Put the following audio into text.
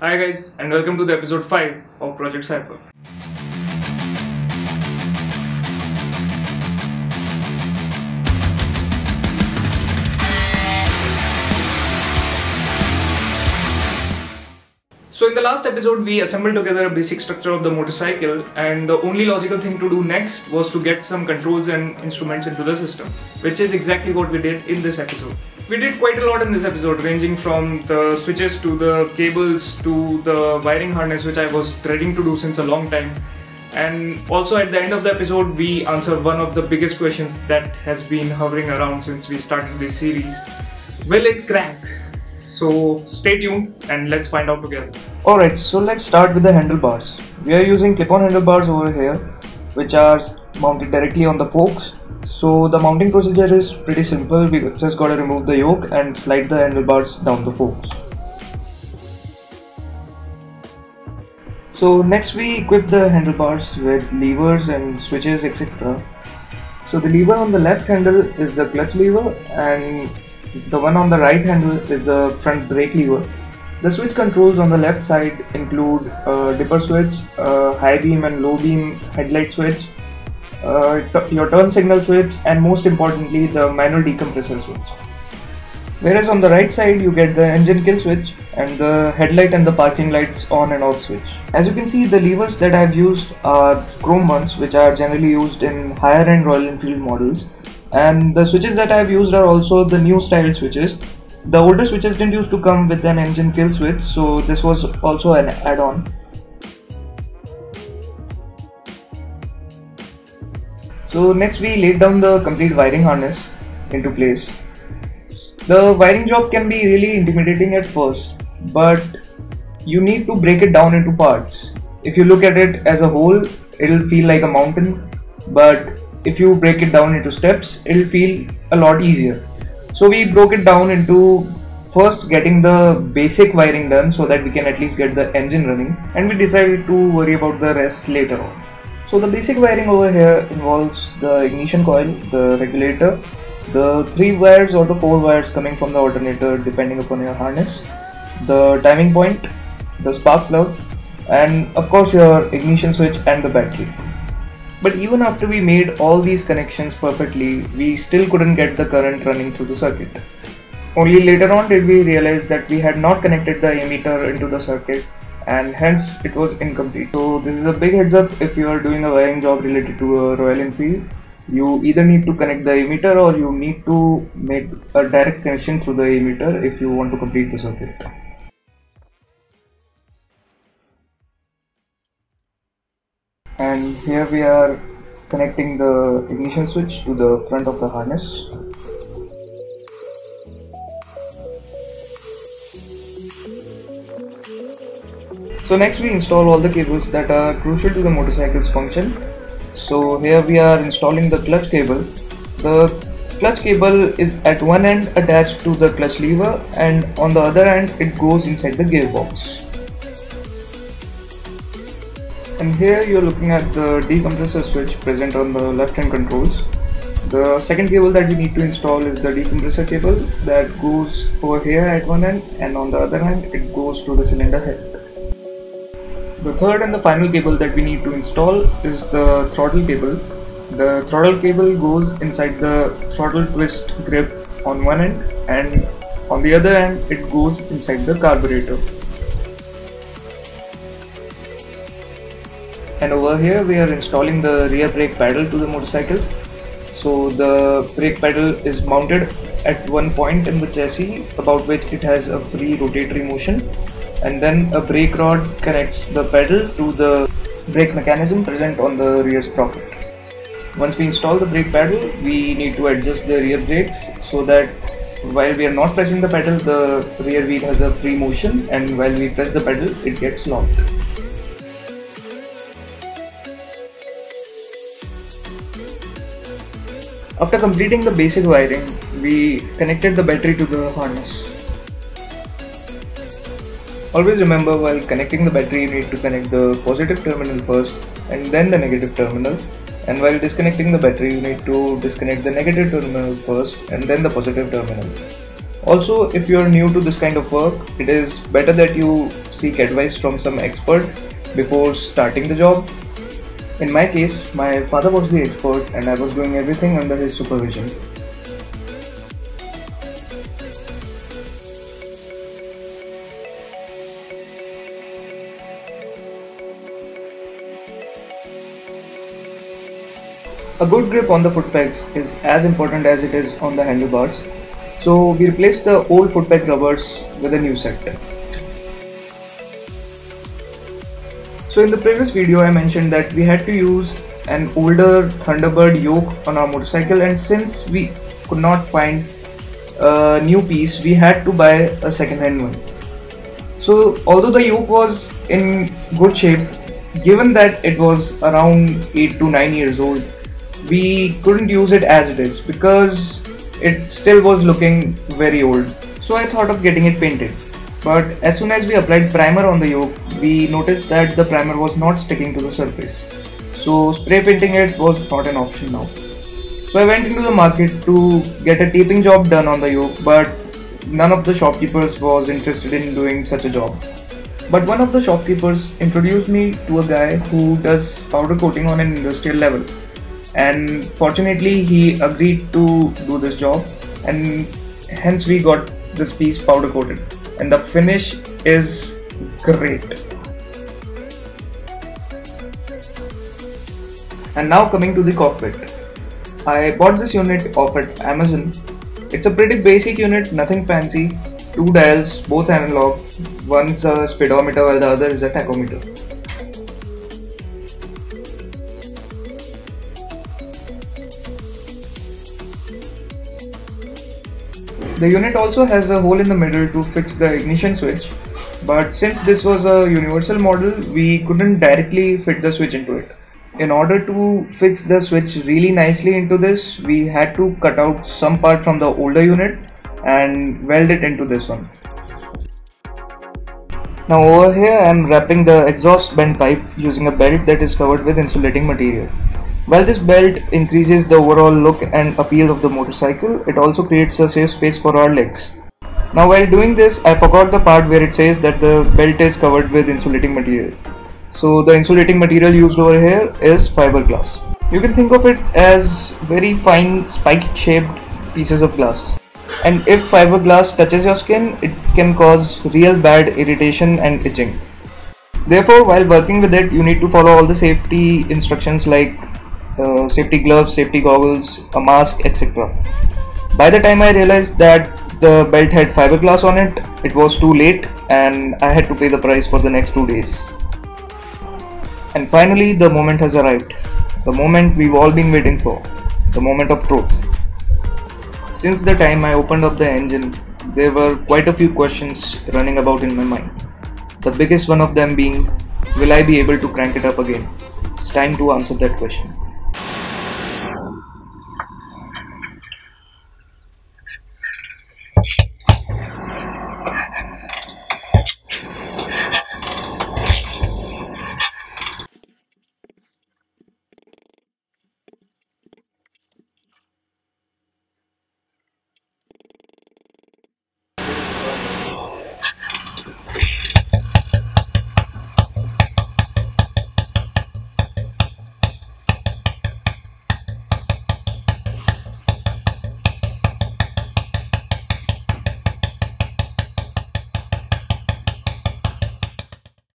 Hi guys, and welcome to the episode 5 of Project Cypher. So in the last episode we assembled together a basic structure of the motorcycle and the only logical thing to do next was to get some controls and instruments into the system, which is exactly what we did in this episode. We did quite a lot in this episode ranging from the switches to the cables to the wiring harness which I was dreading to do since a long time. And also at the end of the episode we answer one of the biggest questions that has been hovering around since we started this series. Will it crack? So stay tuned and let's find out together. Alright, so let's start with the handlebars. We are using clip-on handlebars over here, which are mounted directly on the forks. So the mounting procedure is pretty simple. We just gotta remove the yoke and slide the handlebars down the forks. So next we equip the handlebars with levers and switches etc. So the lever on the left handle is the clutch lever and the one on the right handle is the front brake lever. The switch controls on the left side include a dipper switch, a high beam and low beam headlight switch, uh, Uh, your turn signal switch, and most importantly the manual decompressor switch. Whereas on the right side you get the engine kill switch and the headlight and the parking lights on and off switch. As you can see the levers that I have used are chrome ones which are generally used in higher end Royal Enfield models and the switches that I have used are also the new style switches. The older switches didn't used to come with an engine kill switch so this was also an add-on. So next we laid down the complete wiring harness into place. The wiring job can be really intimidating at first but you need to break it down into parts. If you look at it as a whole it'll feel like a mountain but if you break it down into steps it'll feel a lot easier so we broke it down into first getting the basic wiring done so that we can at least get the engine running and we decided to worry about the rest later on so the basic wiring over here involves the ignition coil the regulator. The three wires or the four wires coming from the alternator depending upon your harness. The timing point the spark plug and of course your ignition switch and the battery. But even after we made all these connections perfectly, we still couldn't get the current running through the circuit. Only later on did we realize that we had not connected the ammeter into the circuit and hence it was incomplete. So this is a big heads up if you are doing a wiring job related to a Royal Enfield. You either need to connect the ammeter or you need to make a direct connection through the ammeter if you want to complete the circuit. and here we are connecting the ignition switch to the front of the harness so next we install all the cables that are crucial to the motorcycle's function. So here we are installing the clutch cable. The clutch cable is at one end attached to the clutch lever and on the other end it goes inside the gearbox. And here you're looking at the decompressor switch present on the left hand controls. The second cable that we need to install is the decompressor cable that goes over here at one end and on the other end it goes to the cylinder head the third and the final cable that we need to install is the throttle cable. The throttle cable goes inside the throttle twist grip on one end and on the other end it goes inside the carburetor. And over here we are installing the rear brake pedal to the motorcycle. So the brake pedal is mounted at one point in the chassis about which it has a free rotatory motion and then a brake rod connects the pedal to the brake mechanism present on the rear sprocket. Once we install the brake pedal, we need to adjust the rear brakes so that while we are not pressing the pedal, the rear wheel has a free motion and while we press the pedal, it gets locked. After completing the basic wiring, we connected the battery to the harness. Always remember while connecting the battery you need to connect the positive terminal first and then the negative terminal and while disconnecting the battery you need to disconnect the negative terminal first and then the positive terminal. Also if you are new to this kind of work it is better that you seek advice from some expert before starting the job. In my case, my father was the expert and I was doing everything under his supervision. A good grip on the foot pegs is as important as it is on the handlebars, so we replaced the old foot peg rubbers with a new set. So in the previous video I mentioned that we had to use an older Thunderbird yoke on our motorcycle and since we could not find a new piece we had to buy a second hand one. So although the yoke was in good shape given that it was around 8 to 9 years old we couldn't use it as it is because it still was looking very old. So I thought of getting it painted. But as soon as we applied primer on the yoke, we noticed that the primer was not sticking to the surface. So spray painting it was not an option now. So I went into the market to get a taping job done on the yoke, but none of the shopkeepers was interested in doing such a job. But one of the shopkeepers introduced me to a guy who does powder coating on an industrial level and fortunately he agreed to do this job. And hence we got this piece powder coated. And the finish is great. And now coming to the cockpit. I bought this unit off at Amazon. It's a pretty basic unit nothing fancy. Two dials both analog. One's a speedometer while the other is a tachometer The unit also has a hole in the middle to fix the ignition switch, but since this was a universal model, we couldn't directly fit the switch into it. In order to fix the switch really nicely into this, we had to cut out some part from the older unit and weld it into this one. Now over here I am wrapping the exhaust bend pipe using a belt that is covered with insulating material. While this belt increases the overall look and appeal of the motorcycle, it also creates a safe space for our legs. Now while doing this, I forgot the part where it says that the belt is covered with insulating material. So the insulating material used over here is fiberglass. You can think of it as very fine spike shaped pieces of glass. And if fiberglass touches your skin, it can cause real bad irritation and itching. Therefore, while working with it, you need to follow all the safety instructions like uh, safety gloves, safety goggles, a mask, etc. By the time I realized that the belt had fiberglass on it, it was too late and I had to pay the price for the next two days. And finally, the moment has arrived. The moment we've all been waiting for. The moment of truth. Since the time I opened up the engine, there were quite a few questions running about in my mind. The biggest one of them being, will I be able to crank it up again? It's time to answer that question.